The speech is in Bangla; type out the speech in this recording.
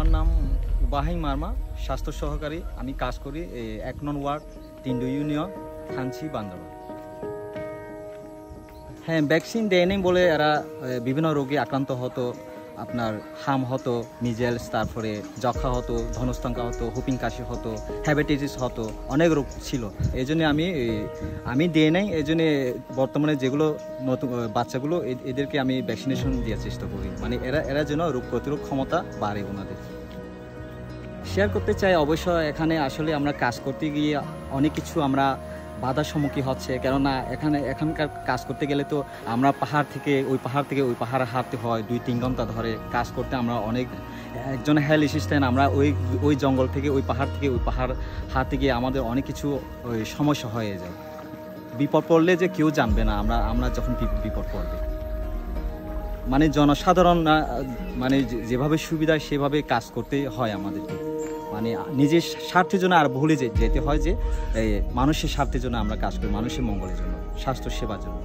আমার নাম বাহিং মার্মা। স্বাস্থ্য সহকারী। আমি কাজ করি এক নন ওয়ার্ড তিন্ডু ইউনিয়ন খানসি বান্দরবান। হ্যাঁ ভ্যাকসিন দেয়নি বলে এরা বিভিন্ন রোগে আক্রান্ত হতো। আপনার হাম হতো, মিজেলস, তারপরে যক্ষা হতো ধনস্তঙ্কা হতো, হুপিং কাশি হতো হ্যাপাটাইটিস হতো, অনেক রোগ ছিল। এই জন্য আমি আমি দিয়ে নাই, এই জন্যে বর্তমানে যেগুলো নতুন বাচ্চাগুলো এদেরকে আমি ভ্যাকসিনেশন দেওয়ার চেষ্টা করি। মানে এরা এরা যেন রোগ প্রতিরোধ ক্ষমতা বাড়ে ওনাদের। শেয়ার করতে চাই অবশ্য এখানে আসলে আমরা কাজ করতে গিয়ে অনেক কিছু আমরা বাধার সম্মুখীন হচ্ছে, কেননা এখানে, এখানকার কাজ করতে গেলে তো আমরা পাহাড় থেকে, ওই পাহাড় থেকে ওই পাহাড়ে হাঁটতে হয়, দুই, তিন ঘণ্টা ধরে কাজ করতে আমরা অনেক, একজন হেলথ অ্যাসিস্ট্যান্ট আমরা ওই ওই জঙ্গল থেকে, ওই পাহাড় থেকে, ওই পাহাড় হাতে গিয়ে আমাদের অনেক কিছু ওই সমস্যা হয়ে যায়। বিপদ পড়লে যে কেউ জানবে না, আমরা আমরা যখন বিপদ পড়বে। মানে জনসাধারণ মানে যেভাবে সুবিধা, সেভাবে কাজ করতে হয় আমাদেরকে। মানে নিজের স্বার্থের জন্য আর ভুলে যেতে হয় যে মানুষের স্বার্থের জন্য আমরা কাজ করি, মানুষের মঙ্গলের জন্য, স্বাস্থ্য সেবার জন্য।